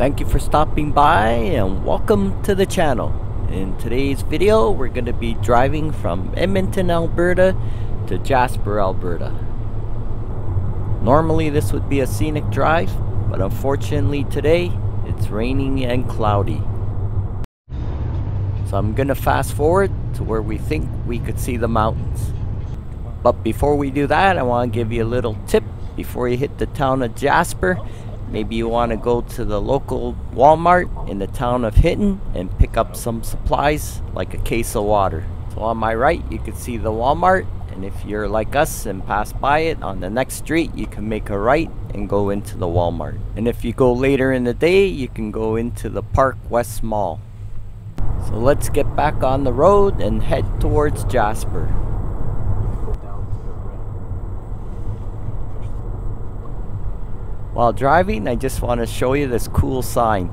Thank you for stopping by and welcome to the channel. In today's video, we're going to be driving from Edmonton, Alberta to Jasper, Alberta. Normally this would be a scenic drive, but unfortunately today, it's raining and cloudy. So I'm going to fast forward to where we think we could see the mountains. But before we do that, I want to give you a little tip before you hit the town of Jasper. Maybe you want to go to the local Walmart in the town of Hinton and pick up some supplies like a case of water. So on my right, you can see the Walmart. And if you're like us and pass by it on the next street, you can make a right and go into the Walmart. And if you go later in the day, you can go into the Park West Mall. So let's get back on the road and head towards Jasper. While driving, I just want to show you this cool sign,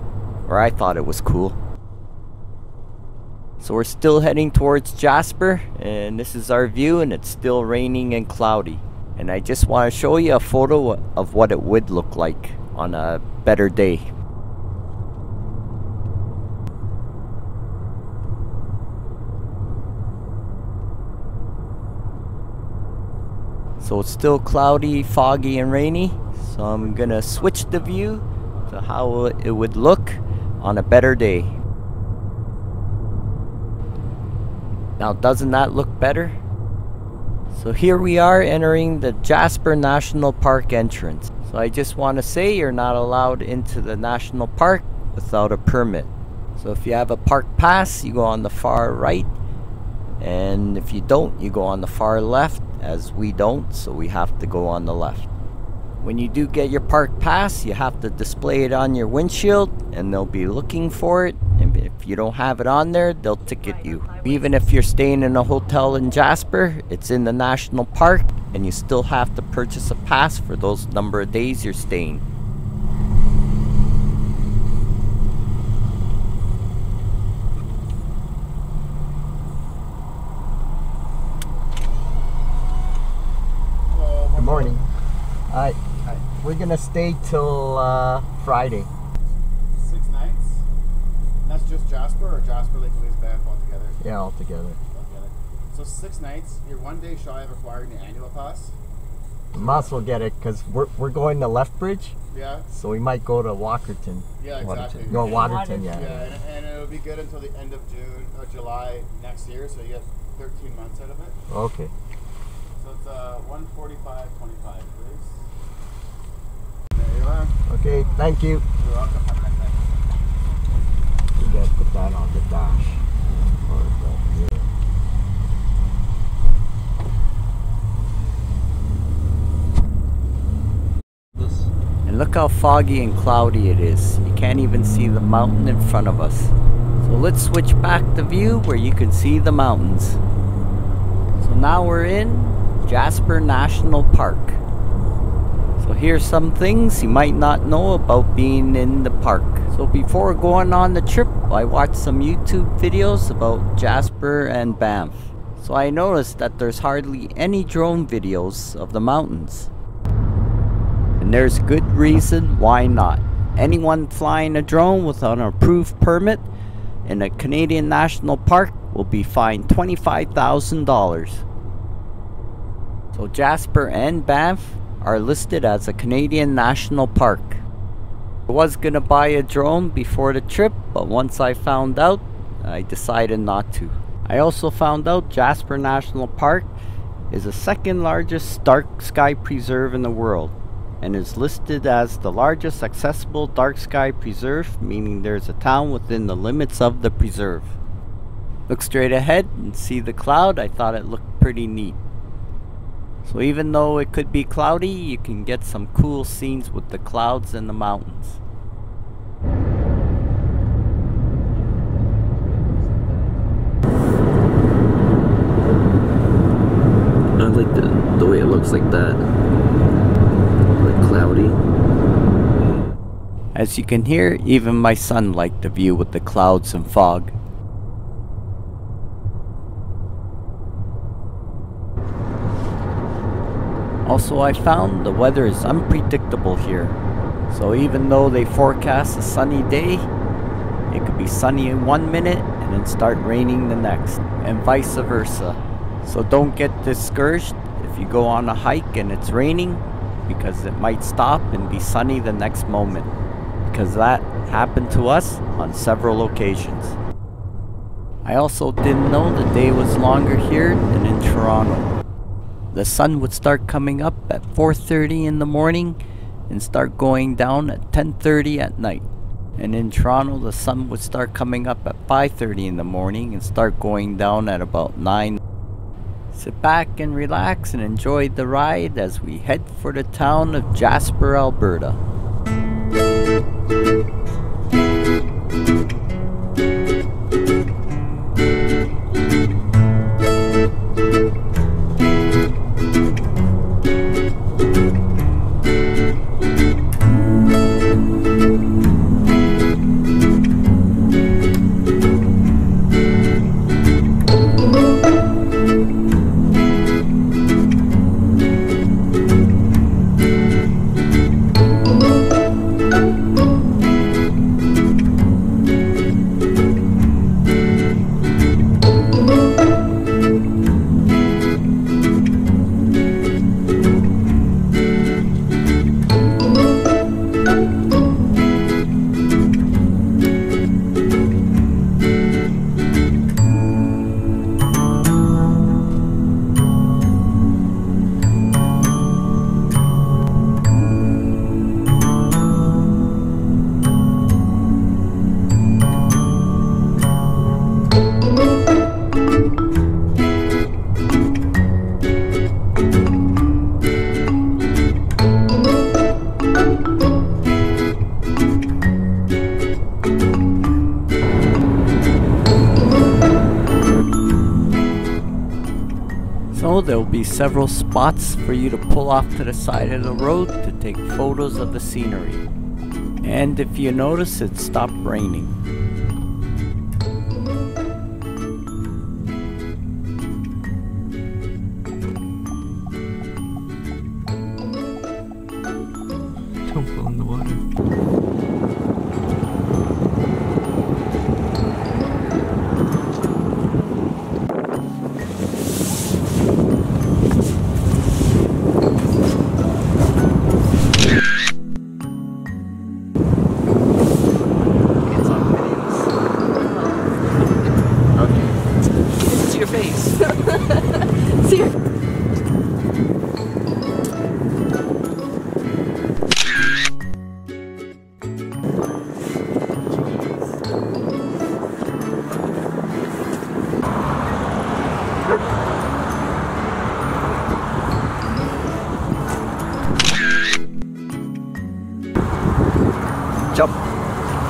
or I thought it was cool. So we're still heading towards Jasper, and this is our view, and it's still raining and cloudy. And I just want to show you a photo of what it would look like on a better day. So it's still cloudy, foggy, and rainy. So I'm gonna switch the view to how it would look on a better day. Now doesn't that look better? So here we are entering the Jasper National Park entrance. So I just want to say you're not allowed into the national park without a permit. So if you have a park pass, you go on the far right. And if you don't, you go on the far left as we don't, so we have to go on the left. When you do get your park pass, you have to display it on your windshield and they'll be looking for it. And if you don't have it on there, they'll ticket you. Even if you're staying in a hotel in Jasper, it's in the national park and you still have to purchase a pass for those number of days you're staying. Good morning. Hi. Hi. We're gonna stay till uh, Friday. Six nights? And that's just Jasper or Jasper Lake Louise Banff altogether? Yeah, all together. Altogether. So six nights, you're one day shy of acquiring the annual pass? Might as well get it because we're, we're going to Lethbridge, Yeah? so we might go to Walkerton. Yeah, exactly. Go Waterton, Yeah, yeah. and, and it'll be good until the end of June or July next year, so you get 13 months out of it. Okay. So it's uh, 145.25, please. Okay, thank you. You're welcome. Guys put that on the dash. And look how foggy and cloudy it is. You can't even see the mountain in front of us. So let's switch back the view where you can see the mountains. So now we're in Jasper National Park. So here's some things you might not know about being in the park. So before going on the trip, I watched some YouTube videos about Jasper and Banff. So I noticed that there's hardly any drone videos of the mountains. And there's good reason why not. Anyone flying a drone without an approved permit in a Canadian National Park will be fined $25,000. So Jasper and Banff are listed as a Canadian National Park. I was gonna buy a drone before the trip, but once I found out, I decided not to. I also found out Jasper National Park is the second largest dark sky preserve in the world and is listed as the largest accessible dark sky preserve, meaning there's a town within the limits of the preserve. Look straight ahead and see the cloud, I thought it looked pretty neat. So even though it could be cloudy, you can get some cool scenes with the clouds and the mountains. I like the, the way it looks like that. Like cloudy. As you can hear, even my son liked the view with the clouds and fog. Also, I found the weather is unpredictable here. So even though they forecast a sunny day, it could be sunny in one minute and then start raining the next, and vice versa. So don't get discouraged if you go on a hike and it's raining because it might stop and be sunny the next moment. Because that happened to us on several occasions. I also didn't know the day was longer here than in Toronto. The sun would start coming up at 4:30 in the morning and start going down at 10:30 at night. And in Toronto, the sun would start coming up at 5:30 in the morning and start going down at about 9. Sit back and relax and enjoy the ride as we head for the town of Jasper, Alberta. Several spots for you to pull off to the side of the road to take photos of the scenery. And if you notice, it stopped raining.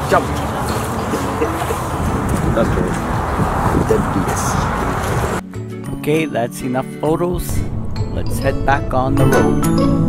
Jump. That's right. Beats. Okay, that's enough photos. Let's head back on the road.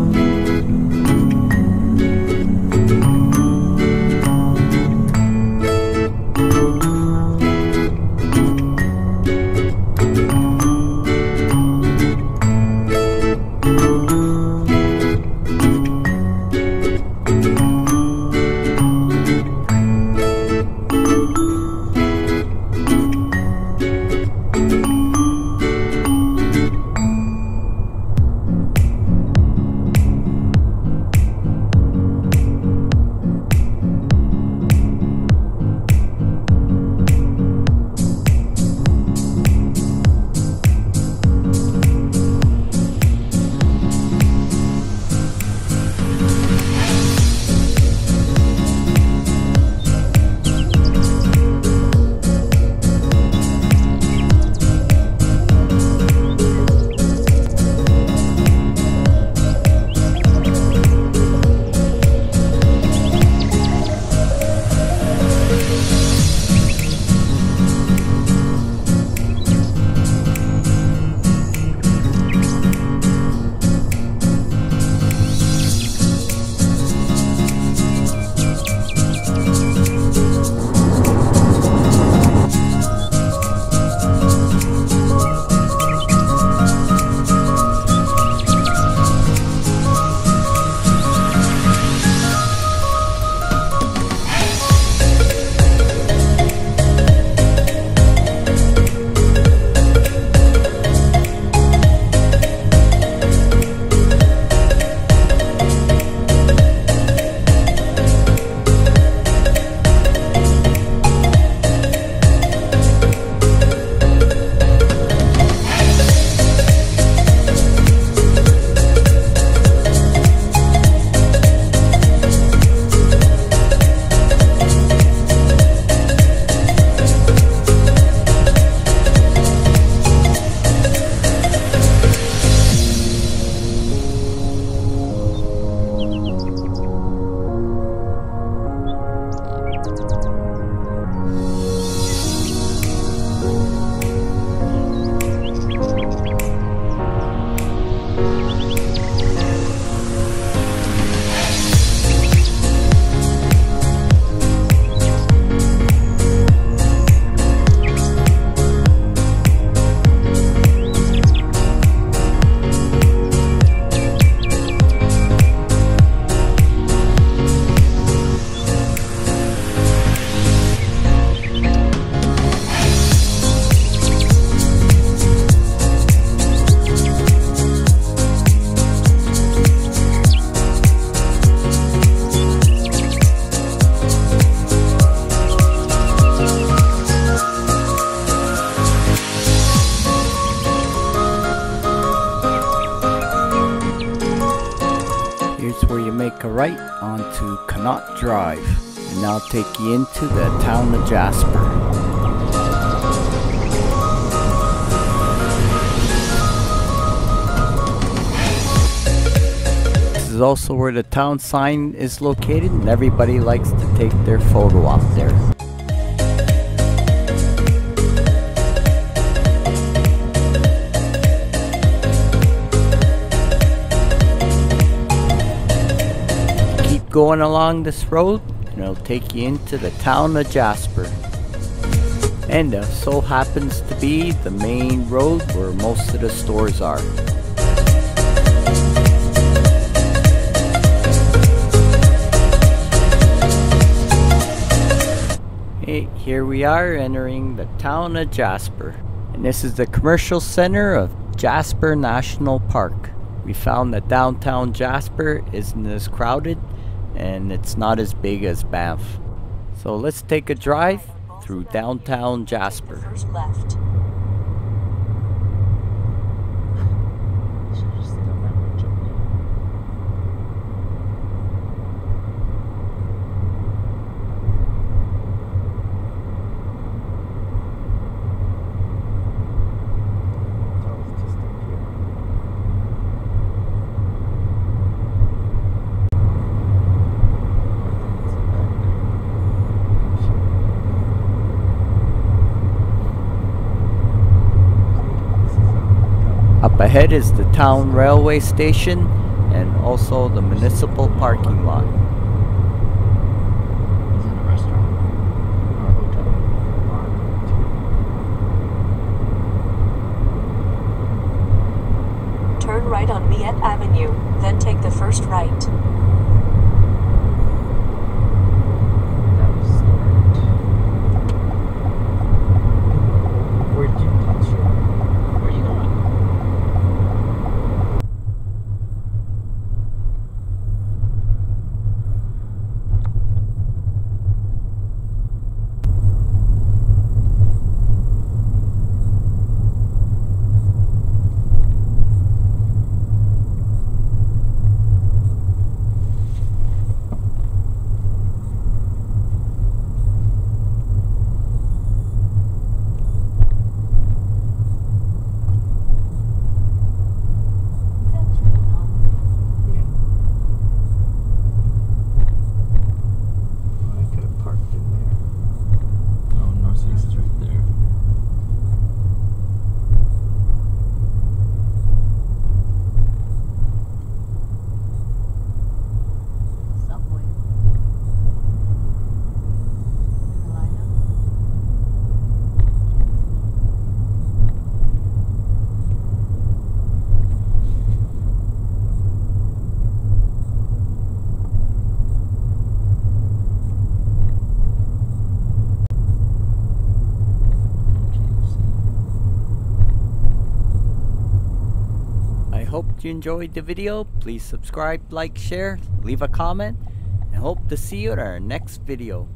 Drive, and I'll take you into the town of Jasper. This is also where the town sign is located, and everybody likes to take their photo op there. Going along this road, and it'll take you into the town of Jasper. And uh, so happens to be the main road where most of the stores are. Hey, here we are entering the town of Jasper. And this is the commercial center of Jasper National Park. We found that downtown Jasper isn't as crowded and it's not as big as Banff. So let's take a drive through downtown Jasper. First left. Up ahead is the town railway station and also the municipal parking lot. Is it a restaurant or a hotel? Turn right on Miette Avenue, then take the first right. That was smart. Where'd you touch it? Where you going? I could have parked in there. Oh, North East is right there. Subway. Carolina. I hope you enjoyed the video. Please subscribe, like, share, leave a comment, and hope to see you in our next video.